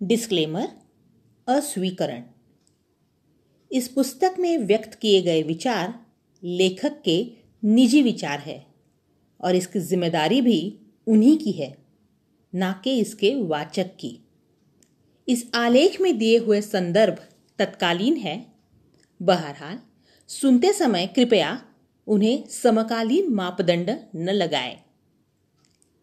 Disclaimer, अस्वीकरण। इस पुस्तक में व्यक्त किए गए विचार लेखक के निजी विचार है और इसकी ज़िम्मेदारी भी उन्हीं की है, ना कि इसके वाचक की। इस आलेख में दिए हुए संदर्भ तत्कालीन है। बहरहाल, सुनते समय कृपया उन्हें समकालीन मापदंड न लगाएँ।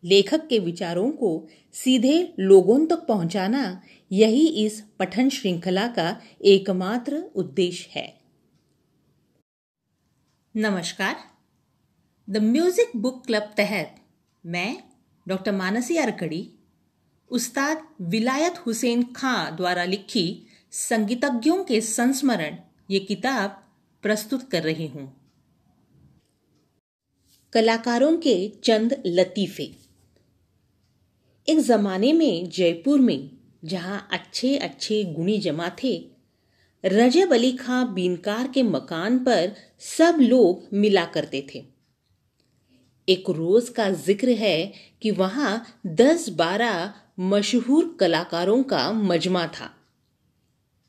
लेखक के विचारों को सीधे लोगों तक पहुंचाना यही इस पठन श्रृंखला का एकमात्र उद्देश्य है। नमस्कार। द म्यूज़िक बुक क्लब तहत मैं, डॉक्टर मानसी अरकड़ी, उस्ताद विलायत हुसैन खां द्वारा लिखी संगीतज्ञों के संस्मरण ये किताब प्रस्तुत कर रही हूँ। कलाकारों के चंद लतीफे। एक ज़माने में जयपुर में जहाँ अच्छे अच्छे गुणी जमा थे, रजब अली खां बीनकार के मकान पर सब लोग मिला करते थे। एक रोज का ज़िक्र है कि वहाँ दस बारह मशहूर कलाकारों का मजमा था।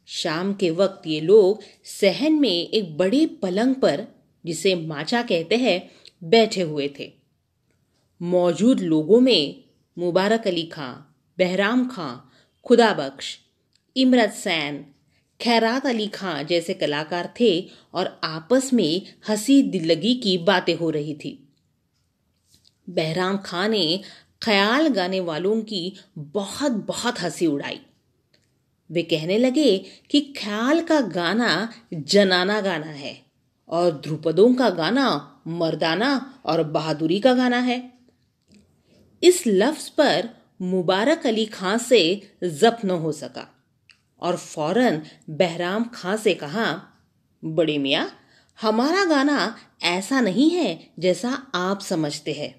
शाम के वक्त ये लोग सहन में एक बड़े पलंग पर, जिसे माचा कहते हैं, बैठे हुए थे। मौजूद लोगों में मुबारक अली खां, बहराम खां, खुदा बख्श, इमरत सैन, खैरात अली खां जैसे कलाकार थे और आपस में हँसी दिलगी की बातें हो रही थी। बहराम खां ने ख्याल गाने वालों की बहुत बहुत हँसी उड़ाई। वे कहने लगे कि ख्याल का गाना जनाना गाना है और ध्रुपदों का गाना मर्दाना और बहादुरी का गाना है। इस लफ्ज पर मुबारक अली खां से जब्त न हो सका। और फ़ौरन बहराम खां से कहा, बड़े मियाँ, हमारा गाना ऐसा नहीं है जैसा आप समझते हैं।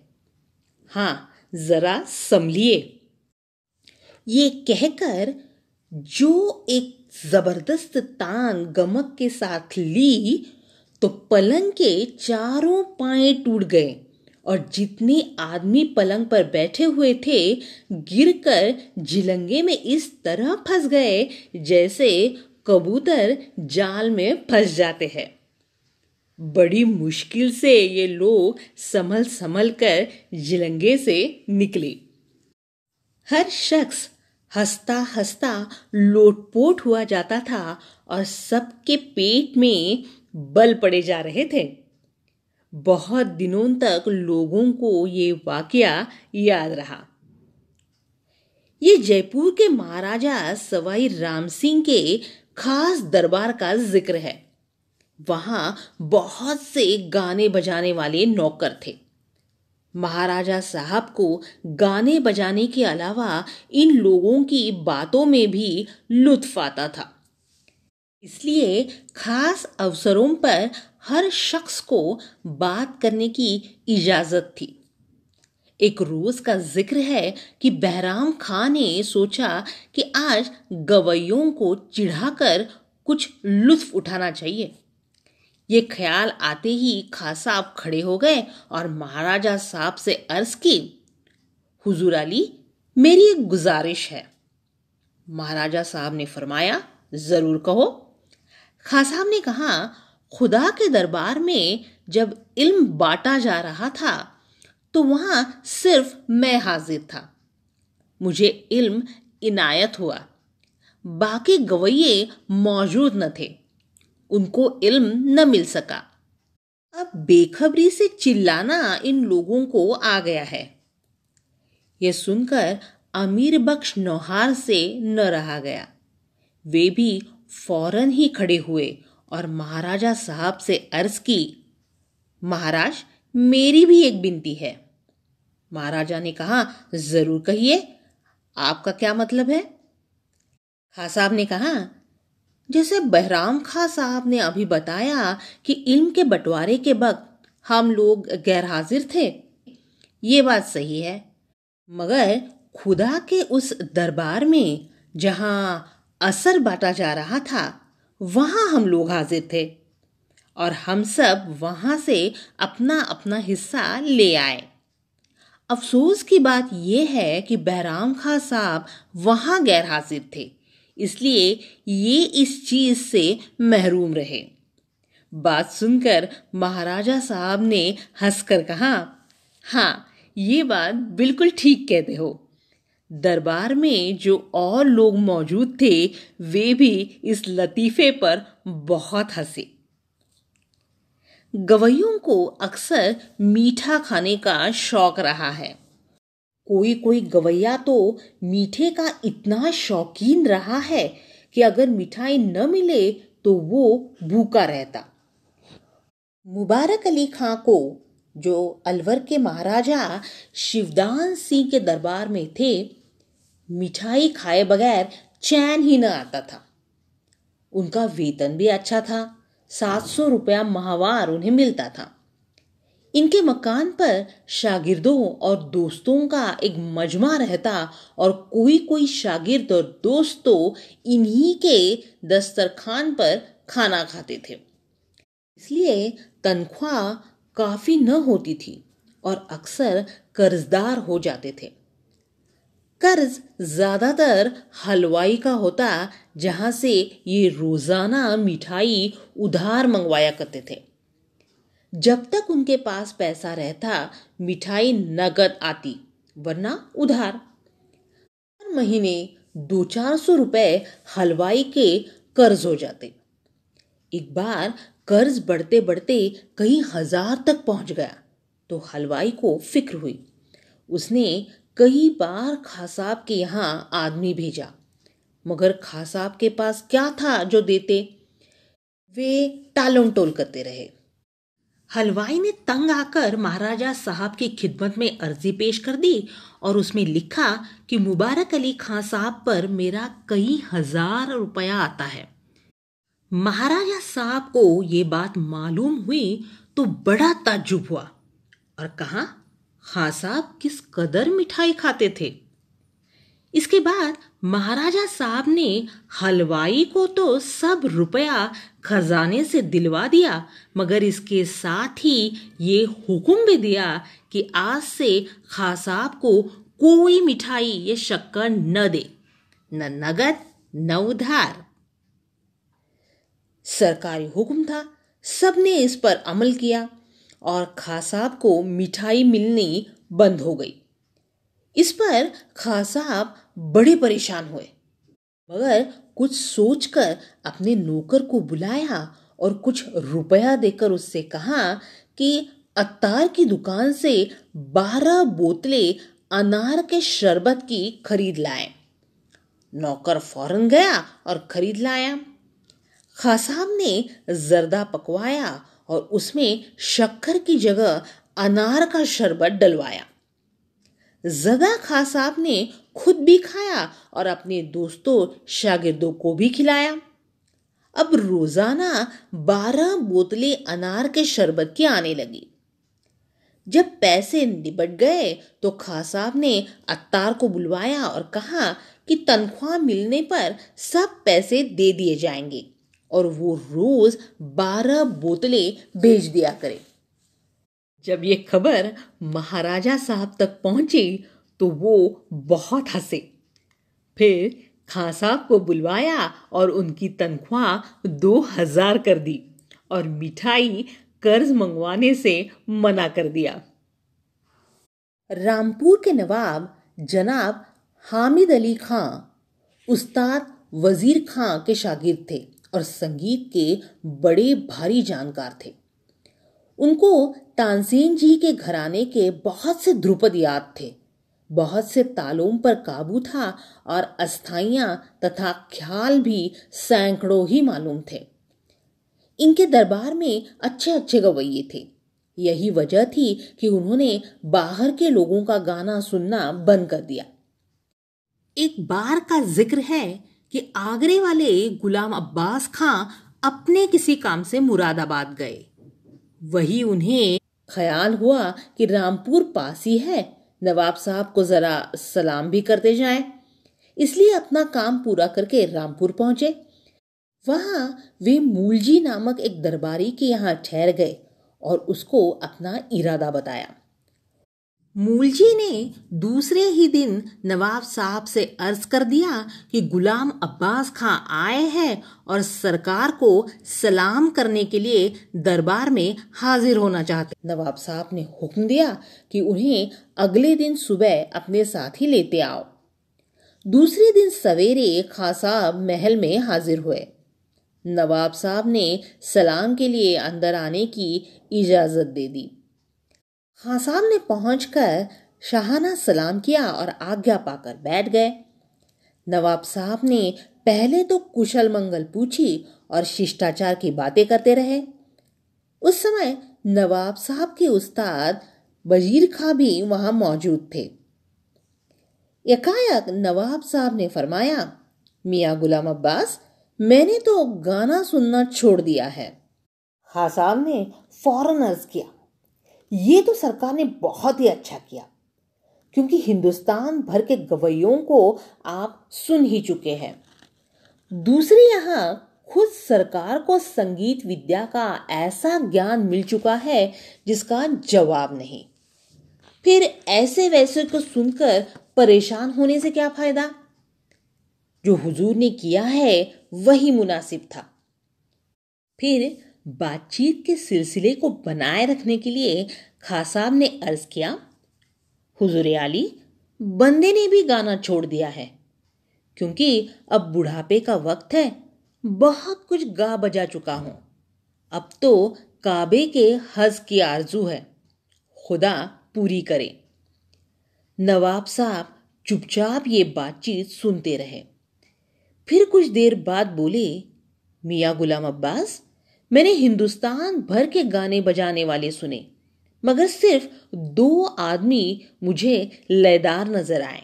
हाँ जरा संभलिए। ये कहकर जो एक ज़बरदस्त तान गमक के साथ ली तो पलंग के चारों पाए टूट गए। और जितने आदमी पलंग पर बैठे हुए थे, गिरकर जिलंगे में इस तरह फंस गए जैसे कबूतर जाल में फंस जाते हैं। बड़ी मुश्किल से ये लोग संभल संभल कर जिलंगे से निकले। हर शख्स हंसता हंसता लोटपोट हुआ जाता था और सबके पेट में बल पड़े जा रहे थे। बहुत दिनों तक लोगों को ये वाकया याद रहा। ये जयपुर के महाराजा सवाई राम सिंह के खास दरबार का ज़िक्र है। वहाँ बहुत से गाने बजाने वाले नौकर थे। महाराजा साहब को गाने बजाने के अलावा इन लोगों की बातों में भी लुत्फ आता था। इसलिए खास अवसरों पर हर शख्स को बात करने की इजाज़त थी। एक रोज का ज़िक्र है कि बहराम खां ने सोचा कि आज गवैयों को चिढ़ाकर कुछ लुत्फ उठाना चाहिए। ये ख्याल आते ही खां साहब खड़े हो गए और महाराजा साहब से अर्ज़ की, हुजूर अली, मेरी एक गुजारिश है। महाराजा साहब ने फरमाया, ज़रूर कहो। खां साहब ने कहा खुदा के दरबार में जब इल्म बांटा जा रहा था तो वहाँ सिर्फ़ मैं हाजिर था। मुझे इल्म इनायत हुआ। बाकी गवैये मौजूद न थे। उनको इल्म न मिल सका। अब बेखबरी से चिल्लाना इन लोगों को आ गया है। यह सुनकर अमीर बख्श नौहार से न रहा गया। वे भी फ़ौरन ही खड़े हुए और महाराजा साहब से अर्ज़ की, महाराज, मेरी भी एक बिनती है। महाराजा ने कहा, ज़रूर कहिए। आपका क्या मतलब है? खां साहब ने कहा, जैसे बहराम खां साहब ने अभी बताया कि इल्म के बंटवारे के वक्त हम लोग गैर हाजिर थे। ये बात सही है। मगर खुदा के उस दरबार में जहाँ असर बांटा जा रहा था वहाँ हम लोग हाजिर थे और हम सब वहाँ से अपना अपना हिस्सा ले आए। अफसोस की बात यह है कि बहराम खां साहब वहाँ गैर हाजिर थे, इसलिए ये इस चीज़ से महरूम रहे। बात सुनकर महाराजा साहब ने हंसकर कहा हाँ ये बात बिल्कुल ठीक कहते हो। दरबार में जो और लोग मौजूद थे, वे भी इस लतीफे पर बहुत हंसे। गवैयों को अक्सर मीठा खाने का शौक रहा है। कोई कोई गवैया तो मीठे का इतना शौकीन रहा है कि अगर मिठाई न मिले तो वो भूखा रहता। मुबारक अली खां को, जो अलवर के महाराजा शिवदान सिंह के दरबार में थे मिठाई खाए बगैर चैन ही न आता था। उनका वेतन भी अच्छा था। सात सौ रुपया माहवार उन्हें मिलता था। इनके मकान पर शागिर्दों और दोस्तों का एक मजमा रहता और कोई कोई शागिर्द और दोस्त तो इन्हीं के दस्तरखान पर खाना खाते थे। इसलिए तनख्वाह काफ़ी न होती थी और अक्सर कर्जदार हो जाते थे। कर्ज ज़्यादातर हलवाई का होता, जहाँ से ये रोज़ाना मिठाई उधार मंगवाया करते थे। जब तक उनके पास पैसा रहता, मिठाई नगद आती, वरना उधार। हर महीने दो चार सौ रुपए हलवाई के कर्ज हो जाते। एक बार कर्ज बढ़ते बढ़ते कई हज़ार तक पहुँच गया तो हलवाई को फ़िक्र हुई। उसने कई बार खासाब के यहाँ आदमी भेजा, मगर खासाब के पास क्या था जो देते? वे टालों टोल करते रहे। हलवाई ने तंग आकर महाराजा साहब की खिदमत में अर्जी पेश कर दी और उसमें लिखा कि मुबारक अली खां साहब पर मेरा कई हज़ार रुपया आता है। महाराजा साहब को ये बात मालूम हुई तो बड़ा ताजुब हुआ। और कहा? खां साहब, किस कदर मिठाई खाते थे। इसके बाद महाराजा साहब ने हलवाई को तो सब रुपया खजाने से दिलवा दिया, मगर इसके साथ ही ये हुक्म भी दिया कि आज से खासाब को कोई मिठाई या शक्कर न दे, न नगद, न उधार। सरकारी हुक्म था, सबने इस पर अमल किया। और खासाब को मिठाई मिलनी बंद हो गई। इस पर खासाब बड़े परेशान हुए। मगर कुछ सोचकर अपने नौकर को बुलाया और कुछ रुपया देकर उससे कहा कि अत्तार की दुकान से बारह बोतलें अनार के शरबत की खरीद लाए। नौकर फ़ौरन गया और खरीद लाया। खासाब ने जर्दा पकवाया और उसमें शक्कर की जगह अनार का शरबत डलवाया। जगा खां साहब ने खुद भी खाया और अपने दोस्तों, शागिर्दों को भी खिलाया। अब रोज़ाना बारह बोतलें अनार के शरबत की आने लगी। जब पैसे निबट गए तो खां साहब ने अत्तार को बुलवाया और कहा कि तनख्वाह मिलने पर सब पैसे दे दिए जाएँगे। और वो रोज बारह बोतलें भेज दिया करे। जब ये खबर महाराजा साहब तक पहुँची तो वो बहुत हंसे। फिर खां साहब को बुलवाया और उनकी तनख्वाह दो हज़ार कर दी और मिठाई कर्ज मंगवाने से मना कर दिया। रामपुर के नवाब जनाब हामिद अली खां, उस्ताद वज़ीर खां के शागिर्द थे। और संगीत के बड़े भारी जानकार थे। उनको तानसेन जी के घराने के बहुत से ध्रुपद याद थे। बहुत से तालों पर काबू था और अस्थाइयाँ तथा ख्याल भी सैकड़ों ही मालूम थे। इनके दरबार में अच्छे अच्छे गवैये थे। यही वजह थी कि उन्होंने बाहर के लोगों का गाना सुनना बंद कर दिया। एक बार का ज़िक्र है कि आगरे वाले गुलाम अब्बास खां अपने किसी काम से मुरादाबाद गए। वही उन्हें ख्याल हुआ कि रामपुर पास ही है। नवाब साहब को जरा सलाम भी करते जाएँ। इसलिए अपना काम पूरा करके रामपुर पहुँचे। वहाँ वे मूलजी नामक एक दरबारी के यहाँ ठहर गए और उसको अपना इरादा बताया। मूलजी ने दूसरे ही दिन नवाब साहब से अर्ज़ कर दिया कि गुलाम अब्बास खां आए हैं और सरकार को सलाम करने के लिए दरबार में हाजिर होना चाहते नवाब साहब ने हुक्म दिया कि उन्हें अगले दिन सुबह अपने साथ ही लेते आओ। दूसरे दिन सवेरे खां साहब महल में हाजिर हुए। नवाब साहब ने सलाम के लिए अंदर आने की इजाज़त दे दी। साहब ने पहुंचकर शाहाना सलाम किया और आज्ञा पाकर बैठ गए। नवाब साहब ने पहले तो कुशल मंगल पूछी और शिष्टाचार की बातें करते रहे। उस समय नवाब साहब के उस्ताद वज़ीर खां भी वहाँ मौजूद थे। एकाएक नवाब साहब ने फरमाया, मियाँ गुलाम अब्बास, मैंने तो गाना सुनना छोड़ दिया है। खां साहब ने फ़ौरन अर्ज़ किया ये तो सरकार ने बहुत ही अच्छा किया, क्योंकि हिंदुस्तान भर के गवैयों को आप सुन ही चुके हैं। दूसरी यहाँ खुद सरकार को संगीत विद्या का ऐसा ज्ञान मिल चुका है जिसका जवाब नहीं। फिर ऐसे वैसे को सुनकर परेशान होने से क्या फ़ायदा? जो हुजूर ने किया है, वही मुनासिब था। फिर बातचीत के सिलसिले को बनाए रखने के लिए खासाब ने अर्ज़ किया, हुजूर आली, बंदे ने भी गाना छोड़ दिया है, क्योंकि अब बुढ़ापे का वक्त है, बहुत कुछ गा बजा चुका हूँ। अब तो काबे के हज की आरज़ू है, खुदा पूरी करे। नवाब साहब चुपचाप ये बातचीत सुनते रहे। फिर कुछ देर बाद बोले, मियाँ गुलाम अब्बास मैंने हिंदुस्तान भर के गाने बजाने वाले सुने, मगर सिर्फ़ दो आदमी मुझे लयदार नज़र आए।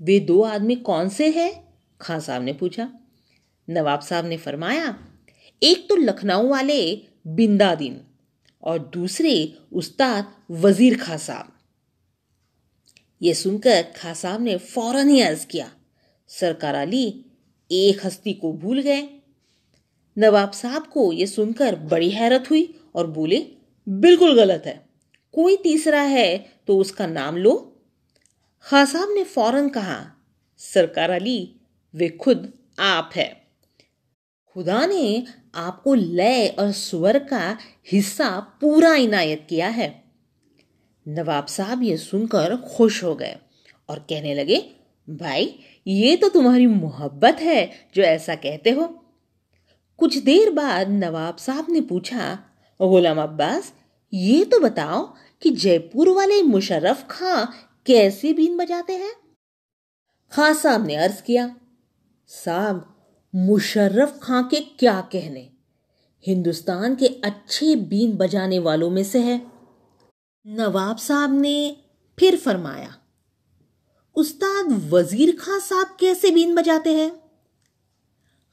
वे दो आदमी कौन से हैं? खां साहब ने पूछा। नवाब साहब ने फरमाया, एक तो लखनऊ वाले बिंदादीन और दूसरे उस्ताद वज़ीर खां साहब। ये सुनकर खां साहब ने फ़ौरन ही अर्ज़ किया, सरकार अली एक हस्ती को भूल गए। नवाब साहब को यह सुनकर बड़ी हैरत हुई और बोले, बिल्कुल गलत है। कोई तीसरा है तो उसका नाम लो। खां साहब ने फ़ौरन कहा, सरकार अली, वे खुद आप है। खुदा ने आपको लय और स्वर का हिस्सा पूरा इनायत किया है। नवाब साहब ये सुनकर खुश हो गए और कहने लगे, भाई, ये तो तुम्हारी मोहब्बत है जो ऐसा कहते हो। कुछ देर बाद नवाब साहब ने पूछा, गुलाम अब्बास, ये तो बताओ कि जयपुर वाले मुशर्रफ खां कैसे बीन बजाते हैं? खां साहब ने अर्ज़ किया, साहब, मुशर्रफ खां के क्या कहने? हिंदुस्तान के अच्छे बीन बजाने वालों में से है। नवाब साहब ने फिर फरमाया, उस्ताद वज़ीर खां साहब कैसे बीन बजाते हैं?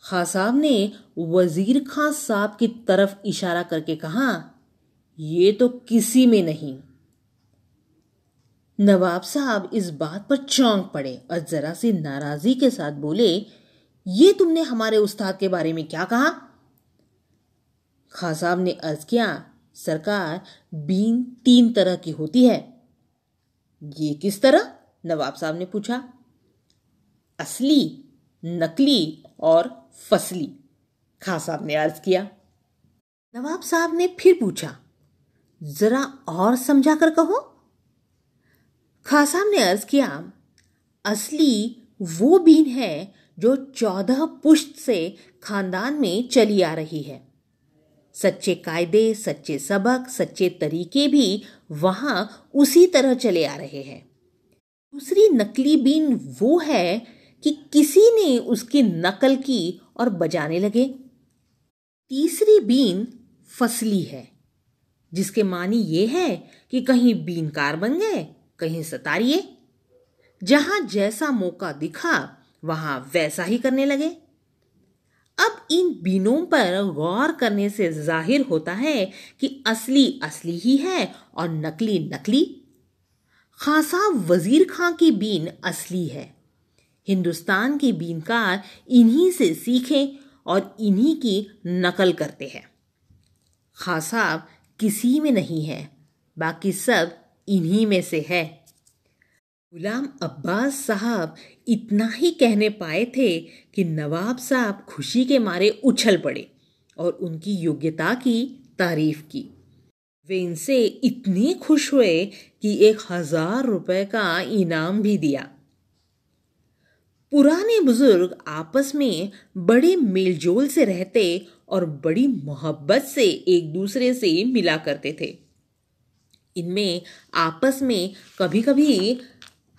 खां साहब ने वज़ीर खां साहब की तरफ़ इशारा करके कहा, ये तो किसी में नहीं. नवाब साहब इस बात पर चौंक पड़े और जरा सी नाराज़गी के साथ बोले, ये तुमने हमारे उस्ताद के बारे में क्या कहा? खां साहब ने अर्ज़ किया, सरकार बीन तीन तरह की होती है। ये किस तरह? नवाब साहब ने पूछा। असली, नकली और फसली। खां साहब ने अर्ज़ किया। नवाब साहब ने फिर पूछा, जरा और समझा कर कहो। खां साहब ने अर्ज़ किया, असली वो बीन है जो चौदह पुश्त से खानदान में चली आ रही है। सच्चे कायदे, सच्चे सबक, सच्चे तरीके भी वहाँ उसी तरह चले आ रहे हैं। दूसरी नकली बीन वो है कि किसी ने उसकी नकल की और बजाने लगे। तीसरी बीन फसली है, जिसके मानी ये है कि कहीं बीनकार बन गए, कहीं सतारिए। जहाँ जैसा मौका दिखा, वहाँ वैसा ही करने लगे। अब इन बीनों पर गौर करने से ज़ाहिर होता है कि असली असली ही है और नकली नकली। खासा वज़ीर खां की बीन असली है। हिंदुस्तान के बीनकार इन्हीं से सीखें और इन्हीं की नकल करते हैं। खासाब किसी में नहीं है, बाकी सब इन्हीं में से है। गुलाम अब्बास साहब इतना ही कहने पाए थे कि नवाब साहब खुशी के मारे उछल पड़े और उनकी योग्यता की तारीफ़ की। वे इनसे इतने खुश हुए कि एक हज़ार रुपये का इनाम भी दिया। पुराने बुज़ुर्ग आपस में बड़े मेलजोल से रहते और बड़ी मोहब्बत से एक दूसरे से मिला करते थे। इनमें आपस में कभी कभी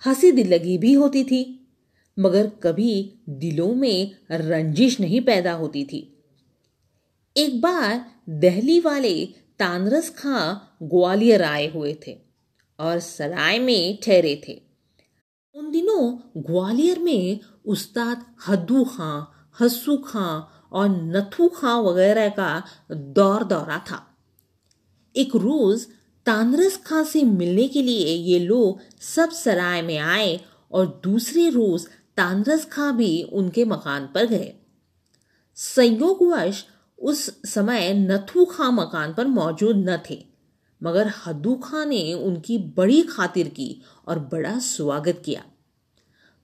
हँसी दिलगी भी होती थी, मगर कभी दिलों में रंजिश नहीं पैदा होती थी। एक बार दहली वाले तानरस खां ग्वालियर आए हुए थे और सराय में ठहरे थे। उन दिनों ग्वालियर में उस्ताद हद्दू खां, हस्सू खां और नथू खां वगैरह का दौर दौरा था। एक रोज तानरस खां से मिलने के लिए ये लोग सब सराय में आए और दूसरे रोज तानरस खां भी उनके मकान पर गए। संयोगवश उस समय नथू खां मकान पर मौजूद न थे, मगर हद्दू खां ने उनकी बड़ी खातिर की और बड़ा स्वागत किया।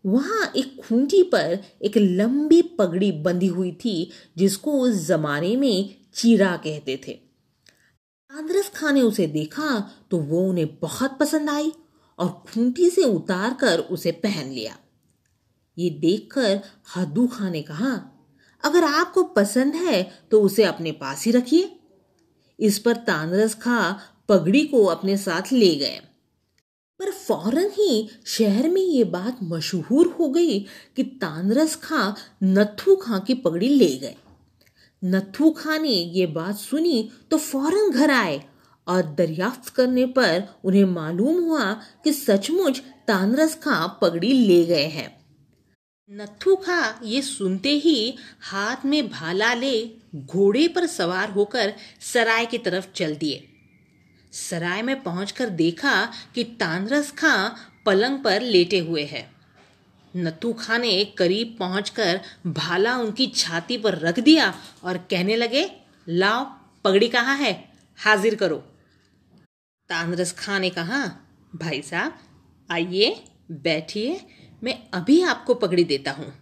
वहाँ एक खूंटी पर एक लंबी पगड़ी बंधी हुई थी, जिसको उस जमाने में चीरा कहते थे। आंद्रस खां ने उसे देखा तो वो उन्हें बहुत पसंद आई और खूंटी से उतार कर उसे पहन लिया। ये देखकर हद्दू खां ने कहा, अगर आपको पसंद है तो उसे अपने पास ही रखिए। इस पर तांद्रस खां पगड़ी को अपने साथ ले गए। पर फ़ौरन ही शहर में ये बात मशहूर हो गई कि तानरस खां नथु खां की पगड़ी ले गए। नथु खां ने ये बात सुनी तो फ़ौरन घर आए और दरियाफ्त करने पर उन्हें मालूम हुआ कि सचमुच तानरस खां, पगड़ी ले गए हैं। नथु खां ये सुनते ही हाथ में भाला ले घोड़े पर सवार होकर सराय की तरफ़ चल दिए। सराय में पहुंचकर देखा कि तानरस खां पलंग पर लेटे हुए है। नतू खां ने करीब पहुंचकर भाला उनकी छाती पर रख दिया और कहने लगे, लाओ, पगड़ी कहाँ है? हाजिर करो। तानरस खां ने कहा, भाई साहब, आइए, बैठिए, मैं अभी आपको पगड़ी देता हूँ।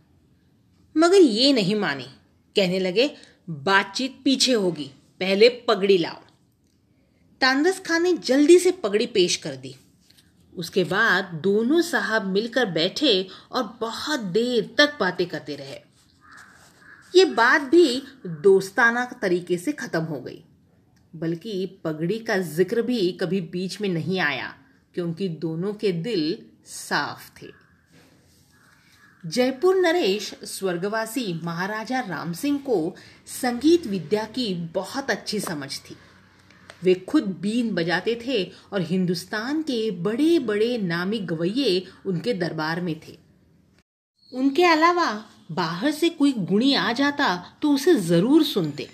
मगर ये नहीं माने। कहने लगे, बातचीत पीछे होगी, पहले पगड़ी लाओ। तानरस खान ने जल्दी से पगड़ी पेश कर दी। उसके बाद दोनों साहब मिलकर बैठे और बहुत देर तक बातें करते रहे। ये बात भी दोस्ताना तरीके से खत्म हो गई। बल्कि पगड़ी का ज़िक्र भी कभी बीच में नहीं आया, क्योंकि दोनों के दिल साफ़ थे। जयपुर नरेश, स्वर्गवासी महाराजा राम सिंह को संगीत विद्या की बहुत अच्छी समझ थी। वे खुद बीन बजाते थे और हिंदुस्तान के बड़े बड़े नामी गवैये उनके दरबार में थे। उनके अलावा बाहर से कोई गुणी आ जाता तो उसे ज़रूर सुनते।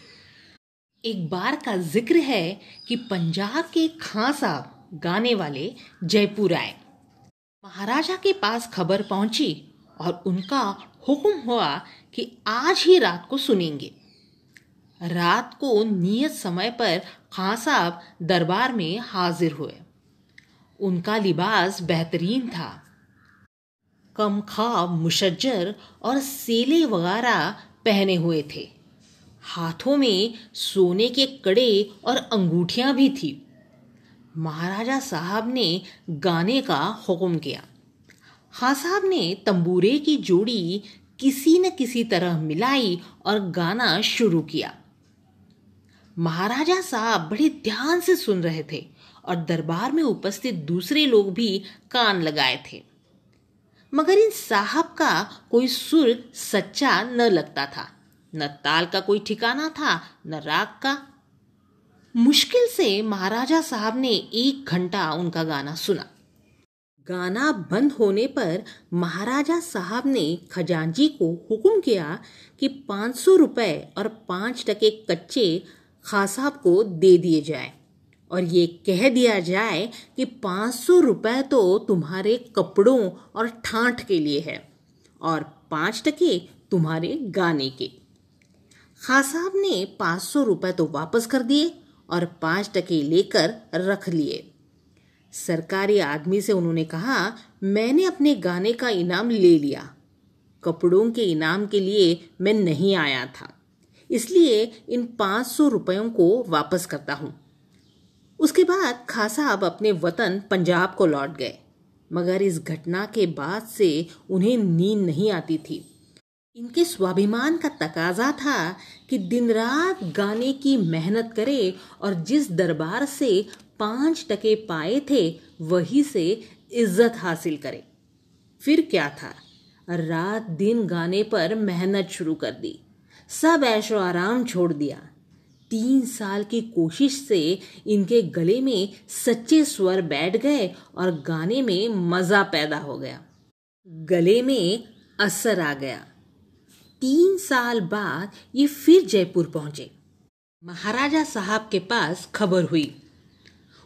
एक बार का ज़िक्र है कि पंजाब के खां साहब गाने वाले जयपुर आए। महाराजा के पास खबर पहुँची और उनका हुक्म हुआ कि आज ही रात को सुनेंगे। रात को नियत समय पर खां साहब दरबार में हाजिर हुए। उनका लिबास बेहतरीन था। कम खाब, मुशज्जर और सेले वगैरह पहने हुए थे। हाथों में सोने के कड़े और अंगूठियाँ भी थी। महाराजा साहब ने गाने का हुक्म किया। खां साहब ने तंबूरे की जोड़ी किसी न किसी तरह मिलाई और गाना शुरू किया। महाराजा साहब बड़े ध्यान से सुन रहे थे और दरबार में उपस्थित दूसरे लोग भी कान लगाए थे। मगर इन साहब का कोई सुर सच्चा न लगता था। न ताल का कोई ठिकाना था, न राग का। मुश्किल से महाराजा साहब ने एक घंटा उनका गाना सुना। गाना बंद होने पर महाराजा साहब ने खजांची को हुक्म किया कि पाँच सौ रुपए और पाँच टके कच्चे खां साहब को दे दिए जाए। और ये कह दिया जाए कि पाँच सौ रुपये तो तुम्हारे कपड़ों और ठाठ के लिए है और पाँच टके तुम्हारे गाने के। खां साहब ने पाँच सौ रुपये तो वापस कर दिए और पाँच टके लेकर रख लिए। सरकारी आदमी से उन्होंने कहा, मैंने अपने गाने का इनाम ले लिया। कपड़ों के इनाम के लिए मैं नहीं आया था। इसलिए इन पाँच सौ रुपयों को वापस करता हूँ। उसके बाद खां साहब अपने वतन पंजाब को लौट गए, मगर इस घटना के बाद से उन्हें नींद नहीं आती थी। इनके स्वाभिमान का तकाजा था कि दिन रात गाने की मेहनत करे और जिस दरबार से पाँच टके पाए थे, वही से इज़्ज़त हासिल करे। फिर क्या था? रात दिन गाने पर मेहनत शुरू कर दी। सब ऐशो आराम छोड़ दिया। तीन साल की कोशिश से इनके गले में सच्चे स्वर बैठ गए और गाने में मज़ा पैदा हो गया। गले में असर आ गया। तीन साल बाद ये फिर जयपुर पहुँचे। महाराजा साहब के पास खबर हुई।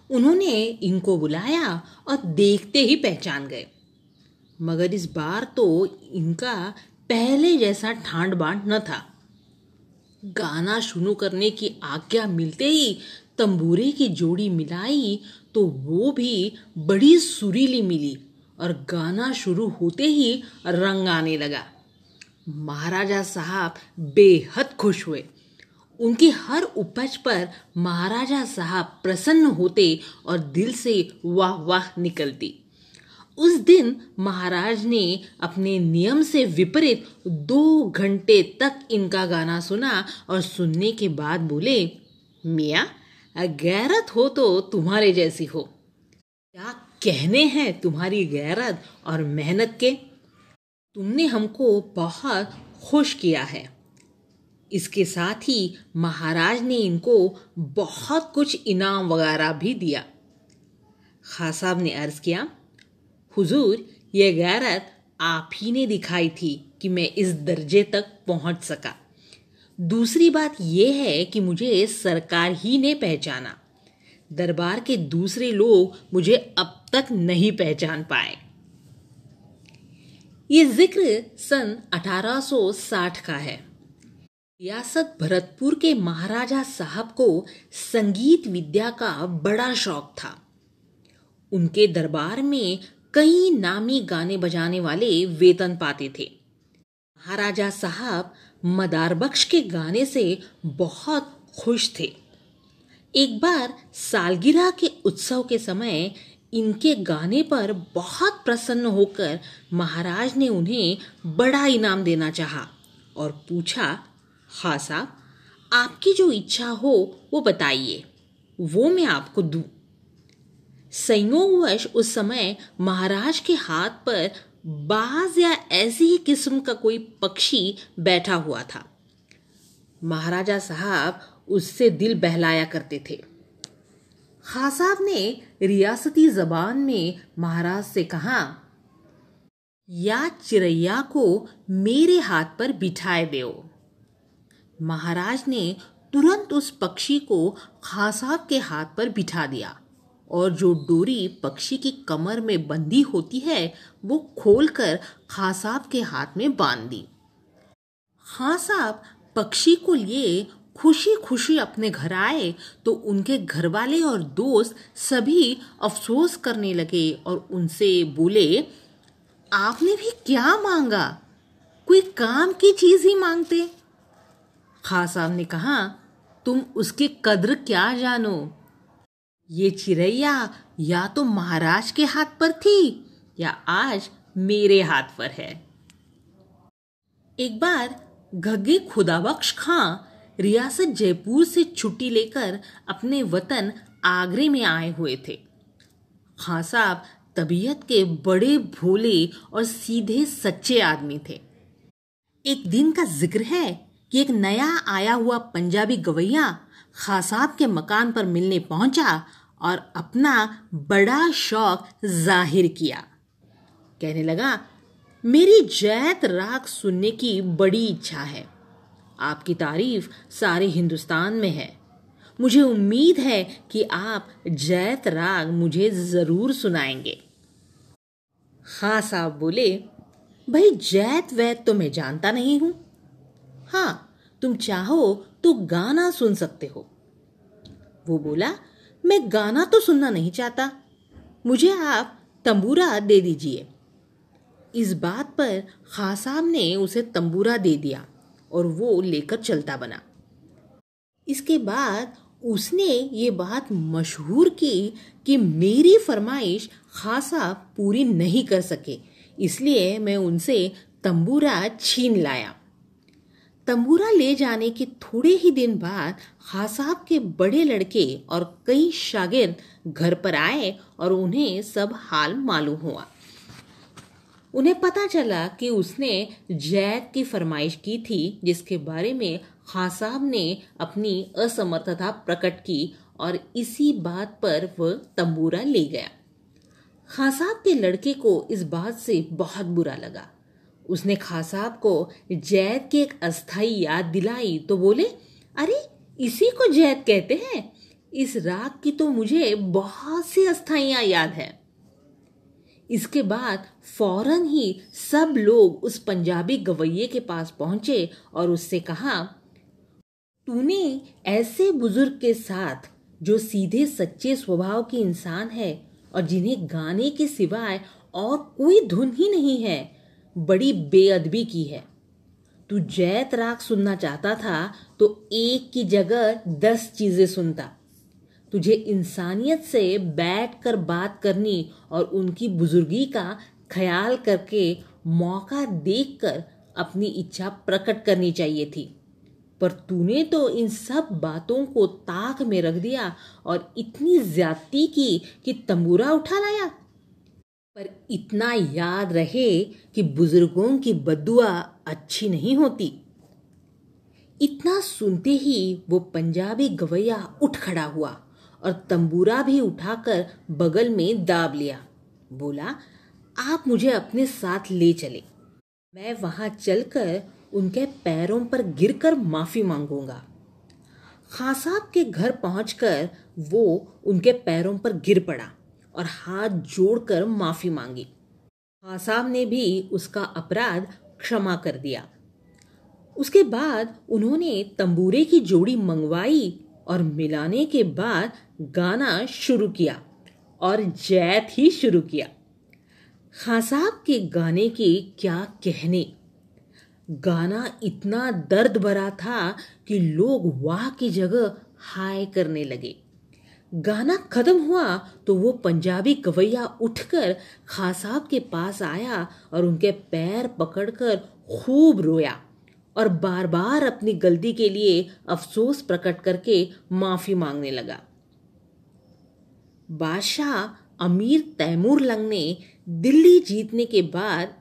उन्होंने इनको बुलाया और देखते ही पहचान गए। मगर इस बार तो इनका पहले जैसा ठांड बांट न था। गाना शुरू करने की आज्ञा मिलते ही तंबूरे की जोड़ी मिलाई तो वो भी बड़ी सुरीली मिली और गाना शुरू होते ही रंग आने लगा। महाराजा साहब बेहद खुश हुए। उनकी हर उपज पर महाराजा साहब प्रसन्न होते और दिल से वाह वाह निकलती। उस दिन महाराज ने अपने नियम से विपरीत दो घंटे तक इनका गाना सुना और सुनने के बाद बोले, मिया, गैरत हो तो तुम्हारे जैसी हो। क्या कहने हैं तुम्हारी गैरत और मेहनत के? तुमने हमको बहुत खुश किया है। इसके साथ ही महाराज ने इनको बहुत कुछ इनाम वगैरह भी दिया। खास साहब ने अर्ज़ किया हुजूर, ये गैरत आप ही ने दिखाई थी कि मैं इस दर्जे तक पहुँच सका। दूसरी बात यह है कि मुझे सरकार ही ने पहचाना। दरबार के दूसरे लोग मुझे अब तक नहीं पहचान पाए। ये ज़िक्र सन 1860 का है। रियासत भरतपुर के महाराजा साहब को संगीत विद्या का बड़ा शौक था। उनके दरबार में कई नामी गाने बजाने वाले वेतन पाते थे। महाराजा साहब मदार बख्श के गाने से बहुत खुश थे। एक बार सालगिरह के उत्सव के समय इनके गाने पर बहुत प्रसन्न होकर महाराज ने उन्हें बड़ा इनाम देना चाहा और पूछा हाँ साहब, आपकी जो इच्छा हो वो बताइए, वो मैं आपको दूँ। संयोगवश उस समय महाराज के हाथ पर बाज या ऐसी ही किस्म का कोई पक्षी बैठा हुआ था। महाराजा साहब उससे दिल बहलाया करते थे। खां साहब ने रियासती जबान में महाराज से कहा, या चिड़ैया को मेरे हाथ पर बिठाए दो। महाराज ने तुरंत उस पक्षी को खां साहब के हाथ पर बिठा दिया। और जो डोरी पक्षी की कमर में बंधी होती है, वो खोलकर खां साहब के हाथ में बाँध दी। खां साहब पक्षी को लिए खुशी खुशी अपने घर आए तो उनके घर वाले और दोस्त सभी अफसोस करने लगे और उनसे बोले, आपने भी क्या मांगा? कोई काम की चीज़ ही मांगते? खां साहब ने कहा, तुम उसकी कद्र क्या जानो? ये चिड़ैया या तो महाराज के हाथ पर थी या आज मेरे हाथ पर है। एक बार घग्गे खुदाबख्श खां रियासत जयपुर से छुट्टी लेकर अपने वतन आगरे में आए हुए थे। खां साहब तबीयत के बड़े भोले और सीधे सच्चे आदमी थे। एक दिन का ज़िक्र है कि एक नया आया हुआ पंजाबी गवैया खां साहब के मकान पर मिलने पहुँचा और अपना बड़ा शौक ज़ाहिर किया। कहने लगा, मेरी जैत राग सुनने की बड़ी इच्छा है। आपकी तारीफ़ सारे हिंदुस्तान में है। मुझे उम्मीद है कि आप जैत राग मुझे ज़रूर सुनाएँगे। हाँ साहब बोले, भाई, जैत वैत तो मैं जानता नहीं हूँ। हाँ तुम चाहो तो गाना सुन सकते हो। वो बोला, मैं गाना तो सुनना नहीं चाहता। मुझे आप तंबूरा दे दीजिए। इस बात पर खां साहब ने उसे तंबूरा दे दिया और वो लेकर चलता बना। इसके बाद उसने ये बात मशहूर की कि मेरी फरमाइश खासा पूरी नहीं कर सके, इसलिए मैं उनसे तंबूरा छीन लाया। तंबूरा ले जाने के थोड़े ही दिन बाद खासाब के बड़े लड़के और कई शागिर्द घर पर आए और उन्हें सब हाल मालूम हुआ। उन्हें पता चला कि उसने जैद की फरमाइश की थी, जिसके बारे में खासाब ने अपनी असमर्थता प्रकट की और इसी बात पर वह तंबूरा ले गया। खासाब के लड़के को इस बात से बहुत बुरा लगा। उसने खासाब को जैद की एक अस्थाई याद दिलाई तो बोले, अरे, इसी को जैद कहते हैं? इस राग की तो मुझे बहुत सी अस्थाइयाँ याद है। इसके बाद फ़ौरन ही सब लोग उस पंजाबी गवैये के पास पहुँचे और उससे कहा, तूने ऐसे बुज़ुर्ग के साथ, जो सीधे सच्चे स्वभाव के इंसान है और जिन्हें गाने के सिवाय और कोई धुन ही नहीं है बड़ी बेअदबी की है। तू जैत राग सुनना चाहता था तो एक की जगह दस चीज़ें सुनता। तुझे इंसानियत से बैठ कर बात करनी और उनकी बुजुर्गी का ख्याल करके मौका देखकर अपनी इच्छा प्रकट करनी चाहिए थी। पर तूने तो इन सब बातों को ताक में रख दिया और इतनी ज्यादती की कि तंबूरा उठा लाया। पर इतना याद रहे कि बुज़ुर्गों की बदुआ अच्छी नहीं होती। इतना सुनते ही वो पंजाबी गवैया उठ खड़ा हुआ और तंबूरा भी उठाकर बगल में दाब लिया। बोला, आप मुझे अपने साथ ले चले। मैं वहाँ चलकर उनके पैरों पर गिरकर माफ़ी मांगूँगा। खां साहब के घर पहुंचकर वो उनके पैरों पर गिर पड़ा। और हाथ जोड़कर माफ़ी मांगी। साहब ने भी उसका अपराध क्षमा कर दिया। उसके बाद उन्होंने तंबूरे की जोड़ी मंगवाई और मिलाने के बाद गाना शुरू किया और जैत ही शुरू किया। खां साहब के गाने के क्या कहने? गाना इतना दर्द भरा था कि लोग वाह की जगह हाय करने लगे। गाना खत्म हुआ तो वो पंजाबी गवैया उठकर खां साहब के पास आया और उनके पैर पकड़कर खूब रोया और बार बार अपनी गलती के लिए अफसोस प्रकट करके माफ़ी मांगने लगा। बादशाह अमीर तैमूर लंग ने दिल्ली जीतने के बाद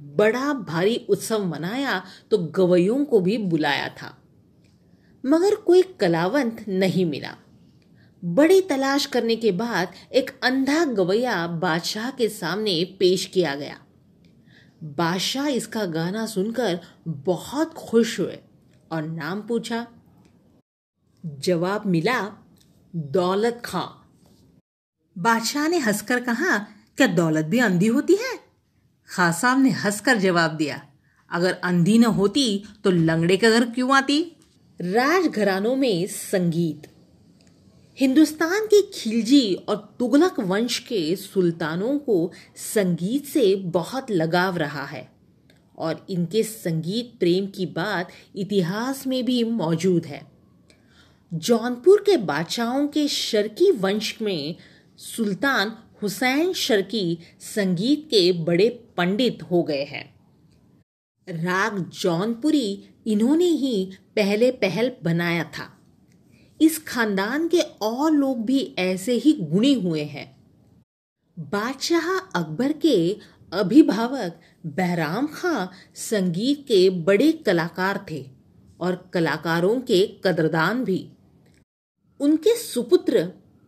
बड़ा भारी उत्सव मनाया तो गवैयों को भी बुलाया था, मगर कोई कलावंत नहीं मिला। बड़ी तलाश करने के बाद एक अंधा गवैया बादशाह के सामने पेश किया गया। बादशाह इसका गाना सुनकर बहुत खुश हुए और नाम पूछा, जवाब मिला, दौलत खां। बादशाह ने हंसकर कहा, क्या दौलत भी अंधी होती है? खासाम ने हंसकर जवाब दिया, अगर अंधी न होती तो लंगड़े का घर क्यों आती? राजघरानों में संगीत। हिंदुस्तान के खिलजी और तुगलक वंश के सुल्तानों को संगीत से बहुत लगाव रहा है और इनके संगीत प्रेम की बात इतिहास में भी मौजूद है। जौनपुर के बादशाहों के शर्की वंश में सुल्तान हुसैन शर्की संगीत के बड़े पंडित हो गए हैं। राग जौनपुरी इन्होंने ही पहले पहल बनाया था। इस खानदान के और लोग भी ऐसे ही गुणी हुए हैं। बादशाह अकबर के अभिभावक बहराम खां संगीत के बड़े कलाकार थे और कलाकारों के कदरदान भी। उनके सुपुत्र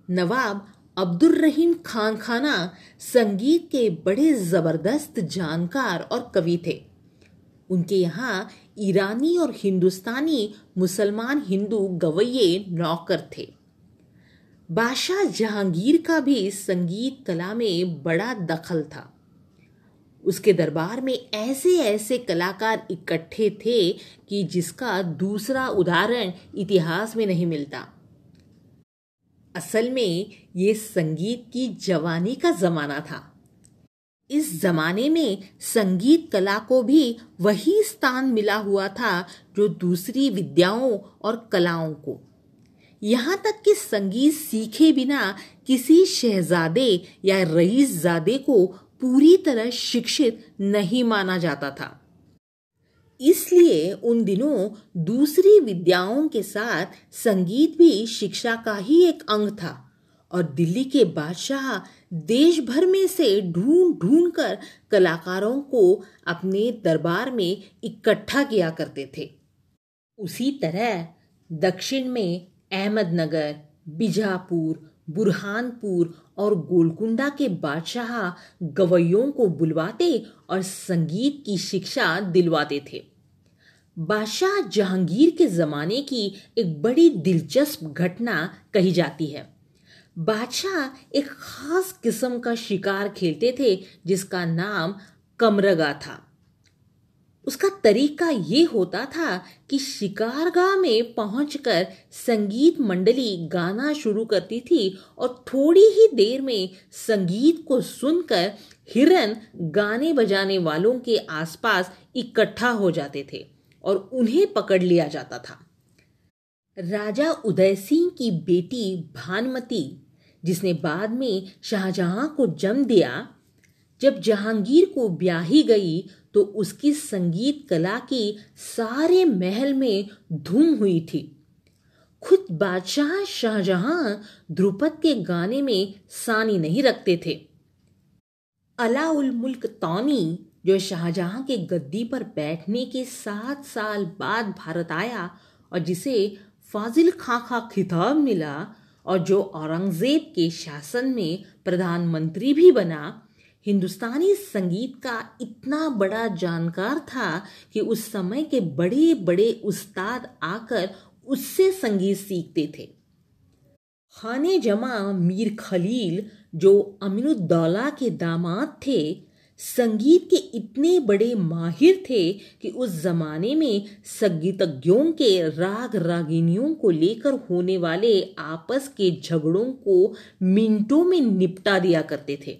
नवाब अब्दुल रहीम खान खाना संगीत के बड़े ज़बरदस्त जानकार और कवि थे। उनके यहाँ ईरानी और हिंदुस्तानी मुसलमान हिंदू गवैये नौकर थे। बादशाह जहांगीर का भी संगीत कला में बड़ा दखल था। उसके दरबार में ऐसे ऐसे कलाकार इकट्ठे थे कि जिसका दूसरा उदाहरण इतिहास में नहीं मिलता। असल में ये संगीत की जवानी का जमाना था। इस जमाने में संगीत कला को भी वही स्थान मिला हुआ था जो दूसरी विद्याओं और कलाओं को। यहाँ तक कि संगीत सीखे बिना किसी शहजादे या रईसजादे को पूरी तरह शिक्षित नहीं माना जाता था। इसलिए उन दिनों दूसरी विद्याओं के साथ संगीत भी शिक्षा का ही एक अंग था और दिल्ली के बादशाह देश भर में से ढूंढ ढूंढ कर कलाकारों को अपने दरबार में इकट्ठा किया करते थे। उसी तरह दक्षिण में अहमदनगर, बीजापुर, बुरहानपुर और गोलकुंडा के बादशाह गवैयों को बुलवाते और संगीत की शिक्षा दिलवाते थे। बादशाह जहांगीर के जमाने की एक बड़ी दिलचस्प घटना कही जाती है। बादशाह एक खास किस्म का शिकार खेलते थे, जिसका नाम कमरगा था। उसका तरीका ये होता था कि शिकारगाह में पहुंचकर संगीत मंडली गाना शुरू करती थी और थोड़ी ही देर में संगीत को सुनकर हिरन गाने बजाने वालों के आसपास इकट्ठा हो जाते थे और उन्हें पकड़ लिया जाता था। राजा उदय सिंह की बेटी भानुमती जिसने बाद में शाहजहां को जन्म दिया। जब जहांगीर को ब्याही गई तो उसकी संगीत कला की सारे महल में धूम हुई थी। खुद बादशाह शाहजहां ध्रुपद के गाने में सानी नहीं रखते थे। अलाउल मुल्क तौनी, जो शाहजहां के गद्दी पर बैठने के सात साल बाद भारत आया और जिसे फाजिल खां का खिताब मिला और जो औरंगज़ेब के शासन में प्रधानमंत्री भी बना, हिंदुस्तानी संगीत का इतना बड़ा जानकार था कि उस समय के बड़े बड़े उस्ताद आकर उससे संगीत सीखते थे। खाने जमा मीर खलील, जो अमीनुद्दौला के दामाद थे संगीत के इतने बड़े माहिर थे कि उस जमाने में संगीतज्ञों के राग रागिनियों को लेकर होने वाले आपस के झगड़ों को मिनटों में निपटा दिया करते थे।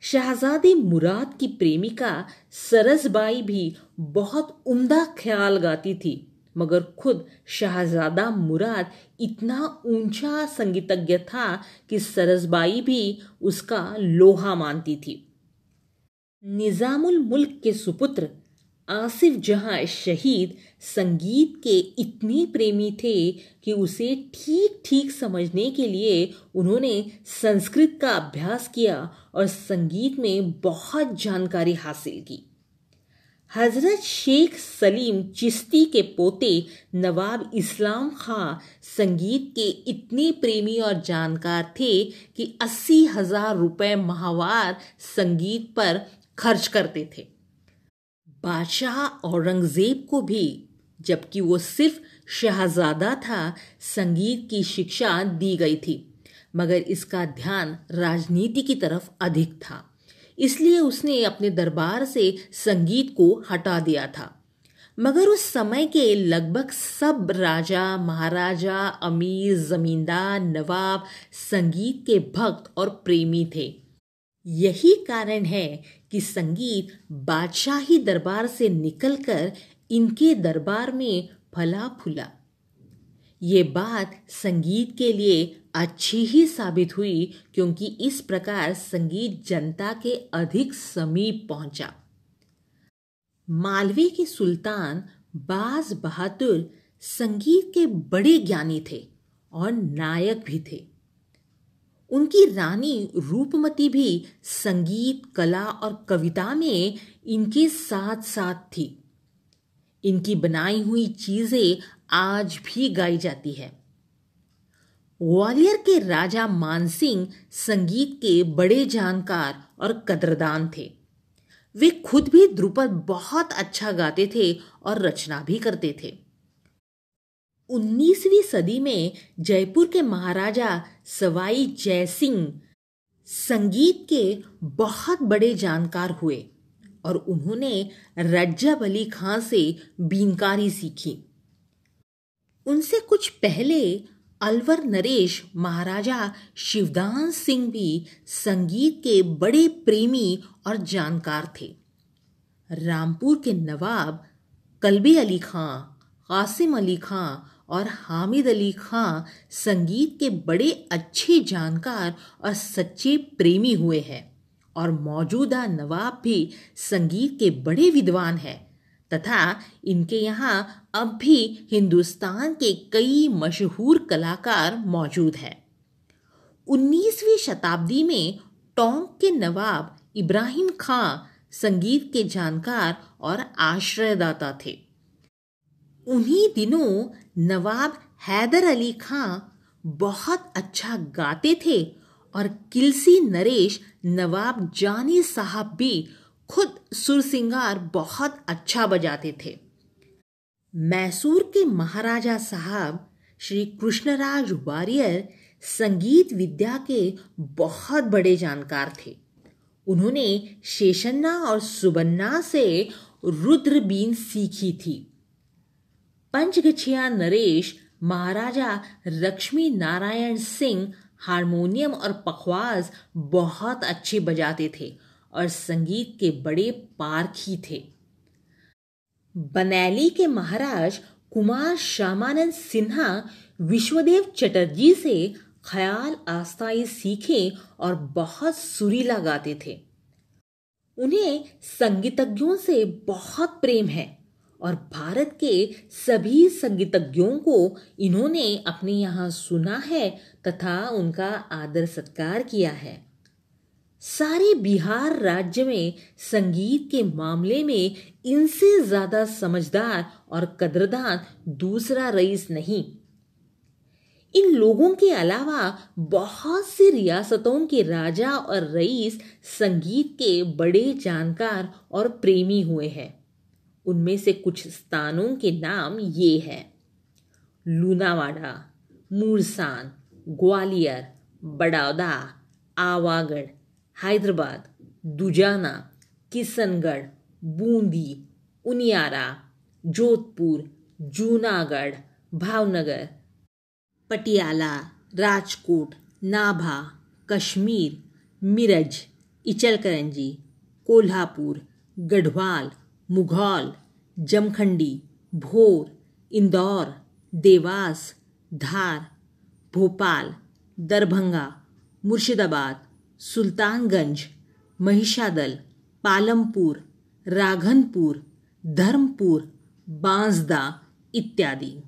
शहजादी मुराद की प्रेमिका सरसबाई भी बहुत उम्दा ख्याल गाती थी, मगर खुद शहजादा मुराद इतना ऊँचा संगीतज्ञ था कि सरसबाई भी उसका लोहा मानती थी। निजामुल मुल्क के सुपुत्र आसिफ जहाँ शहीद संगीत के इतने प्रेमी थे कि उसे ठीक ठीक समझने के लिए उन्होंने संस्कृत का अभ्यास किया और संगीत में बहुत जानकारी हासिल की। हज़रत शेख सलीम चिश्ती के पोते नवाब इस्लाम खां संगीत के इतने प्रेमी और जानकार थे कि अस्सी हज़ार रुपये माहवार संगीत पर खर्च करते थे। बादशाह औरंगज़ेब को भी, जबकि वो सिर्फ़ शहजादा था, संगीत की शिक्षा दी गई थी, मगर इसका ध्यान राजनीति की तरफ़ अधिक था। इसलिए उसने अपने दरबार से संगीत को हटा दिया था। मगर उस समय के लगभग सब राजा, महाराजा, अमीर, जमींदार, नवाब संगीत के भक्त और प्रेमी थे। यही कारण है कि संगीत बादशाही दरबार से निकलकर इनके दरबार में फला फूला। ये बात संगीत के लिए अच्छी ही साबित हुई क्योंकि इस प्रकार संगीत जनता के अधिक समीप पहुँचा। मालवे के सुल्तान बाज बहादुर संगीत के बड़े ज्ञानी थे और नायक भी थे। उनकी रानी रूपमती भी संगीत, कला और कविता में इनके साथ साथ थी। इनकी बनाई हुई चीज़ें आज भी गाई जाती है। ग्वालियर के राजा मानसिंह संगीत के बड़े जानकार और कदरदान थे। वे खुद भी ध्रुपद बहुत अच्छा गाते थे और रचना भी करते थे। 19वीं सदी में जयपुर के महाराजा सवाई जय सिंह संगीत के बहुत बड़े जानकार हुए और उन्होंने रज्जब अली खां से बीनकारी सीखी। उनसे कुछ पहले अलवर नरेश महाराजा शिवदान सिंह भी संगीत के बड़े प्रेमी और जानकार थे। रामपुर के नवाब कलबी अली खां, कासिम अली खां और हामिद अली खां संगीत के बड़े अच्छे जानकार और सच्चे प्रेमी हुए हैं और मौजूदा नवाब भी संगीत के बड़े विद्वान हैं तथा इनके यहाँ अब भी हिंदुस्तान के कई मशहूर कलाकार मौजूद हैं। 19वीं शताब्दी में टोंक के नवाब इब्राहिम खां संगीत के जानकार और आश्रयदाता थे। उन्हीं दिनों नवाब हैदर अली खां बहुत अच्छा गाते थे और किलसी नरेश, नवाब जानी साहब भी खुद सुरसिंगार बहुत अच्छा बजाते थे। मैसूर के महाराजा साहब श्री कृष्णराज वारियर संगीत विद्या के बहुत बड़े जानकार थे। उन्होंने शेषन्ना और सुबन्ना से रुद्रबीन सीखी थी। पंचगछिया नरेश, महाराजा लक्ष्मी नारायण सिंह, हारमोनियम और पखवाज बहुत अच्छे बजाते थे और संगीत के बड़े पारखी थे। बनैली के महाराज कुमार श्यामानंद सिन्हा, विश्वदेव चटर्जी से ख्याल आस्ताई सीखे और बहुत सुरीला गाते थे। उन्हें संगीतज्ञों से बहुत प्रेम है। और भारत के सभी संगीतज्ञों को इन्होंने अपने यहाँ सुना है तथा उनका आदर सत्कार किया है। सारे बिहार राज्य में संगीत के मामले में इनसे ज़्यादा समझदार और कदरदान दूसरा रईस नहीं। इन लोगों के अलावा बहुत सी रियासतों के राजा और रईस संगीत के बड़े जानकार और प्रेमी हुए हैं। उनमें से कुछ स्थानों के नाम ये हैं। लूनावाड़ा, मूरसान, ग्वालियर, बड़ौदा, आवागढ़, हैदराबाद, दुजाना किशनगढ़ बूंदी, उनियारा, जोधपुर, जूनागढ़, भावनगर, पटियाला, राजकोट, नाभा, कश्मीर, मिरज, इचलकरंजी, कोल्हापुर, गढ़वाल मुघौल, जमखंडी, भोर, इंदौर, देवास, धार, भोपाल, दरभंगा, मुर्शिदाबाद, सुल्तानगंज, महिषादल, पालमपुर, राघनपुर, धर्मपुर, बांसदा इत्यादि।